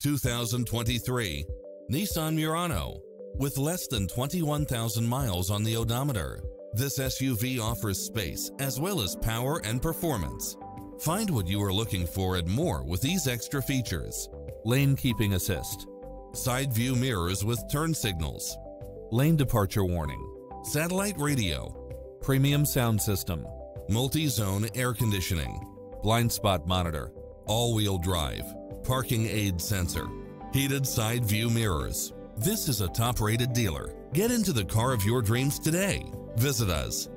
2023 Nissan Murano. With less than 21,000 miles on the odometer, this SUV offers space as well as power and performance. Find what you are looking for and more with these extra features. Lane keeping assist, side view mirrors with turn signals, lane departure warning, satellite radio, premium sound system, multi-zone air conditioning, blind spot monitor, all-wheel drive, parking aid sensor, heated side view mirrors. This is a top rated dealer. Get into the car of your dreams today. Visit us